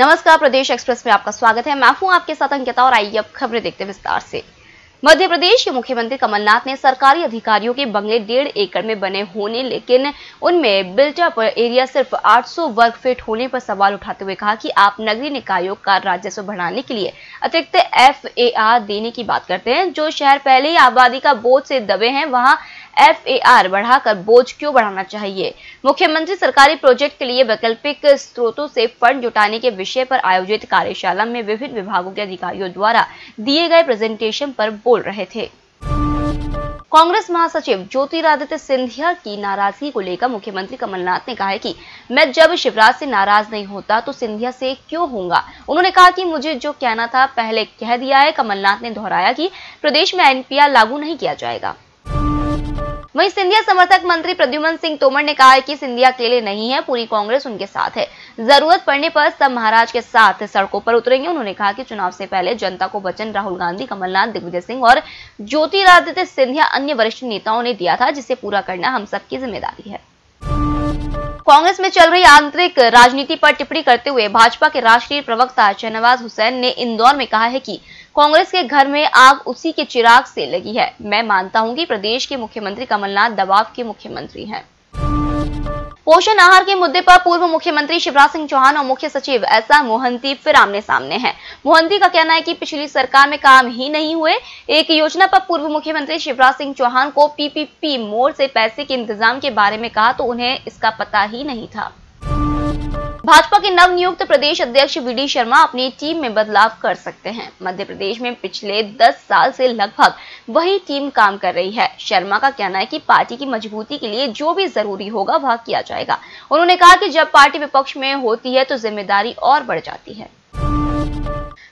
नमस्कार, प्रदेश एक्सप्रेस में आपका स्वागत है। मैं हूँ आपके साथ अंकिता और आइए अब खबरें देखते विस्तार से। मध्य प्रदेश के मुख्यमंत्री कमलनाथ ने सरकारी अधिकारियों के बंगले डेढ़ एकड़ में बने होने, लेकिन उनमें बिल्टअप एरिया सिर्फ़ 800 वर्ग फीट होने पर सवाल उठाते हुए कहा कि आप नगरीय निकायों का राजस्व बढ़ाने के लिए अतिरिक्त एफएआर देने की बात करते हैं। जो शहर पहले ही आबादी का बोझ से दबे हैं, वहाँ एफएआर बढ़ाकर बोझ क्यों बढ़ाना चाहिए? मुख्यमंत्री सरकारी प्रोजेक्ट के लिए वैकल्पिक स्रोतों से फंड जुटाने के विषय पर आयोजित कार्यशाला में विभिन्न विभागों के अधिकारियों द्वारा दिए गए प्रेजेंटेशन पर बोल रहे थे। कांग्रेस महासचिव ज्योतिरादित्य सिंधिया की नाराज़गी को लेकर मुख्यमंत्री कमलनाथ ने कहा है कि, मैं जब शिवराज से नाराज़ नहीं होता तो सिंधिया से क्यों होऊँगा? उन्होंने कहा कि, मुझे जो कहना था, पहले कह दिया है। कमलनाथ ने दोहराया कि, प्रदेश में एनपीआर लागू नहीं किया जाएगा। वहीं सिंधिया समर्थक मंत्री प्रद्युमन सिंह तोमर ने कहा है कि सिंधिया अकेले नहीं है, पूरी कांग्रेस उनके साथ है। ज़रूरत पड़ने पर सब महाराज के साथ सड़कों पर उतरेंगे। उन्होंने कहा कि चुनाव से पहले जनता को वचन राहुल गांधी, कमलनाथ, दिग्विजय सिंह और ज्योतिरादित्य सिंधिया अन्य वरिष्ठ नेताओं ने दिया था, जिसे पूरा करना हम सबकी ज़िम्मेदारी है। कांग्रेस में चल रही आंतरिक राजनीति पर टिप्पणी करते हुए भाजपा के राष्ट्रीय प्रवक्ता शहनवाज हुसैन ने इंदौर में कहा है कि कांग्रेस के घर में आग उसी के चिराग से लगी है। मैं मानता हूँ कि प्रदेश के मुख्यमंत्री कमलनाथ दबाव के मुख्यमंत्री हैं। पोषण आहार के मुद्दे पर पूर्व मुख्यमंत्री शिवराज सिंह चौहान और मुख्य सचिव ऐसा मोहंती फिर आमने सामने हैं। मोहंती का कहना है कि पिछली सरकार में काम ही नहीं हुए। एक योजना पर पूर्व मुख्यमंत्री शिवराज सिंह चौहान को पीपीपी मोड से पैसे के इंतज़ाम के बारे में कहा तो उन्हें इसका पता ही नहीं था। भाजपा के नव नियुक्त प्रदेश अध्यक्ष वी शर्मा अपनी टीम में बदलाव कर सकते हैं। मध्य प्रदेश में पिछले 10 साल से लगभग वही टीम काम कर रही है। शर्मा का कहना है कि पार्टी की मजबूती के लिए जो भी ज़रूरी होगा, वह किया जाएगा। उन्होंने कहा कि जब पार्टी विपक्ष में होती है तो ज़िम्मेदारी और बढ़ जाती है।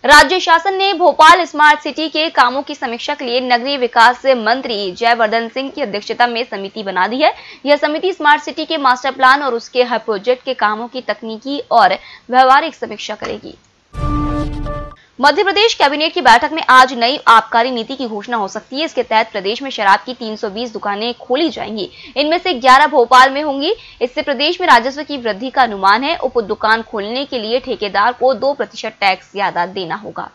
राज्य शासन ने भोपाल स्मार्ट सिटी के कामों की समीक्षा के लिए नगरीय विकास मंत्री जयवर्धन सिंह की अध्यक्षता में समिति बना दी है। यह समिति स्मार्ट सिटी के मास्टर प्लान और उसके हर प्रोजेक्ट के कामों की तकनीकी और व्यवहारिक समीक्षा करेगी। मध्य प्रदेश कैबिनेट की बैठक में आज नई आबकारी नीति की घोषणा हो सकती है। इसके तहत प्रदेश में शराब की 320 दुकानें खोली जाएँगी। इनमें से 11 भोपाल में होंगी। इससे प्रदेश में राजस्व की वृद्धि का अनुमान है। उप दुकान खोलने के लिए ठेकेदार को दो प्रतिशत टैक्स ज़्यादा देना होगा।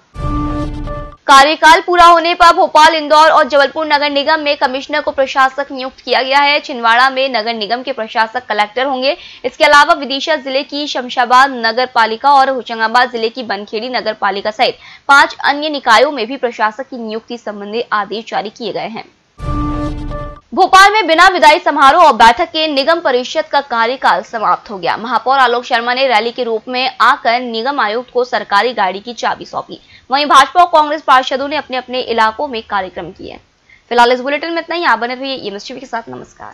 कार्यकाल पूरा होने पर भोपाल, इंदौर और जबलपुर नगर निगम में कमिश्नर को प्रशासक नियुक्त किया गया है। छिंदवाड़ा में नगर निगम के प्रशासक कलेक्टर होंगे। इसके अलावा विदिशा ज़िले की शमशाबाद नगर पालिका और होशंगाबाद ज़िले की बनखेड़ी नगर पालिका सहित पाँच अन्य निकायों में भी प्रशासक की नियुक्ति संबंधी आदेश जारी किए गए हैं। भोपाल में बिना विदाई समारोह और बैठक के निगम परिषद का कार्यकाल समाप्त हो गया। महापौर आलोक शर्मा ने रैली के रूप में आकर निगम आयुक्त को सरकारी गाड़ी की चाबी सौंपी। वहीं भाजपा और कांग्रेस पार्षदों ने अपने अपने इलाकों में कार्यक्रम किए फ़िलहाल इस बुलेटिन में इतना ही। आप बने रहिए के साथ। नमस्कार।